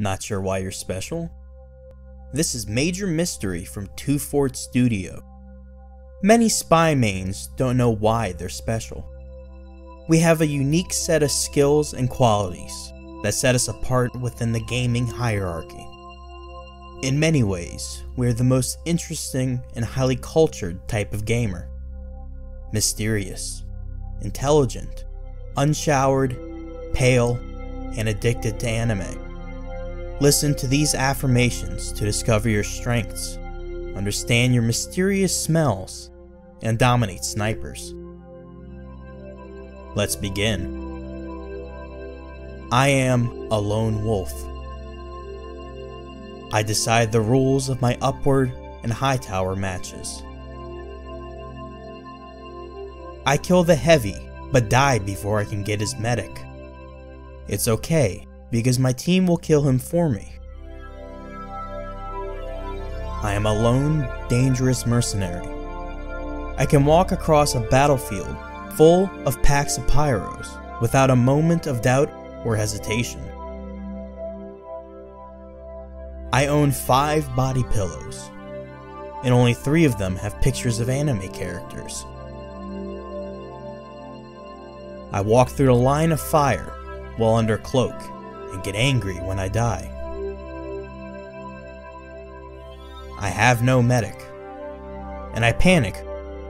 Not sure why you're special? This is Major Mystery from Two Fort Studio. Many spy mains don't know why they're special. We have a unique set of skills and qualities that set us apart within the gaming hierarchy. In many ways, we're the most interesting and highly cultured type of gamer. Mysterious, intelligent, unshowered, pale, and addicted to anime. Listen to these affirmations to discover your strengths, understand your mysterious smells, and dominate snipers. Let's begin. I am a lone wolf. I decide the rules of my upward and Hightower matches. I kill the heavy, but die before I can get his medic. It's okay, because my team will kill him for me. I am a lone, dangerous mercenary. I can walk across a battlefield full of packs of pyros without a moment of doubt or hesitation. I own five body pillows, and only three of them have pictures of anime characters. I walk through a line of fire while under cloak and get angry when I die. I have no medic, and I panic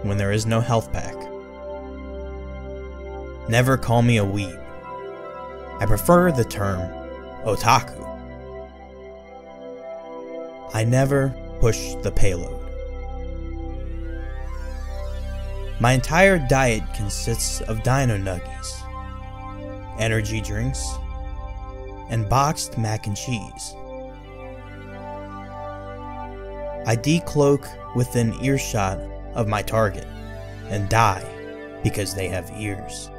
when there is no health pack. Never call me a weeb. I prefer the term otaku. I never push the payload. My entire diet consists of dino nuggies, energy drinks, and boxed mac and cheese. I decloak within earshot of my target and die because they have ears.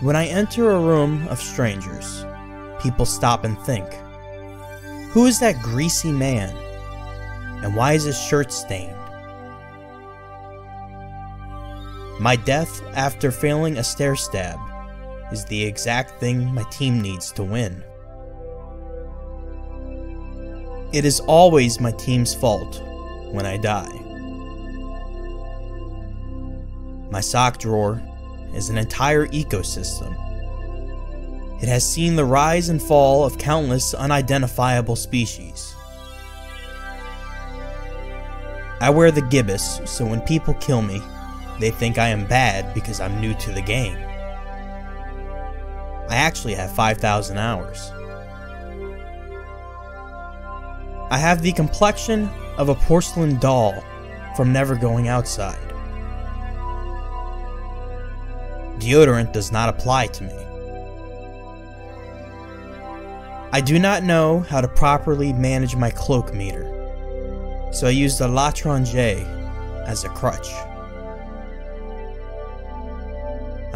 When I enter a room of strangers, people stop and think, Who is that greasy man? And why is his shirt stained? My death after failing a stair stab is the exact thing my team needs to win. It is always my team's fault when I die. My sock drawer is an entire ecosystem. It has seen the rise and fall of countless unidentifiable species. I wear the Gibus, so when people kill me, they think I am bad because I'm new to the game. I actually have 5,000 hours. I have the complexion of a porcelain doll from never going outside. Deodorant does not apply to me. I do not know how to properly manage my cloak meter, so I use the L'Étranger as a crutch.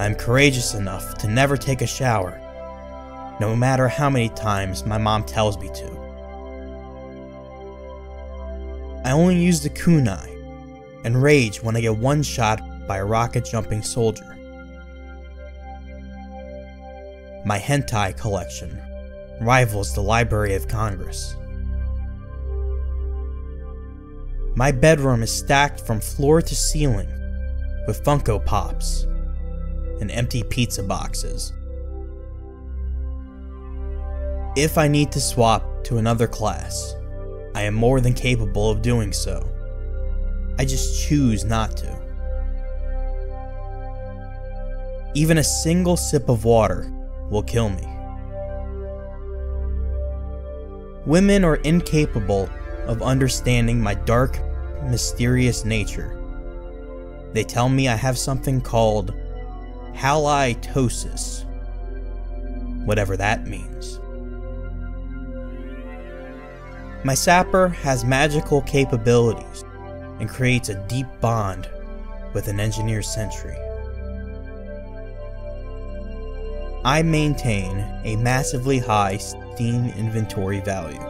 I am courageous enough to never take a shower, no matter how many times my mom tells me to. I only use the kunai and rage when I get one shot by a rocket jumping soldier. My hentai collection rivals the Library of Congress. My bedroom is stacked from floor to ceiling with Funko Pops and empty pizza boxes. If I need to swap to another class, I am more than capable of doing so. I just choose not to. Even a single sip of water will kill me. Women are incapable of understanding my dark, mysterious nature. They tell me I have something called halitosis, whatever that means. My sapper has magical capabilities and creates a deep bond with an engineer's sentry. I maintain a massively high Steam inventory value.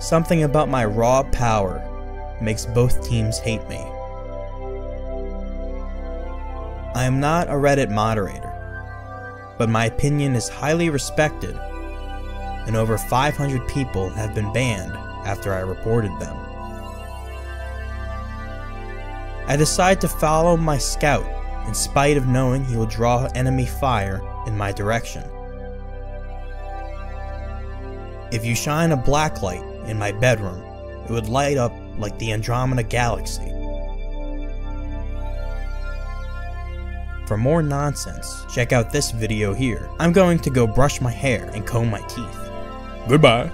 Something about my raw power makes both teams hate me. I am not a Reddit moderator. but my opinion is highly respected, and over 500 people have been banned after I reported them. I decide to follow my scout in spite of knowing he will draw enemy fire in my direction. If you shine a black light in my bedroom, it would light up like the Andromeda Galaxy. For more nonsense, check out this video here. I'm going to go brush my hair and comb my teeth. Goodbye.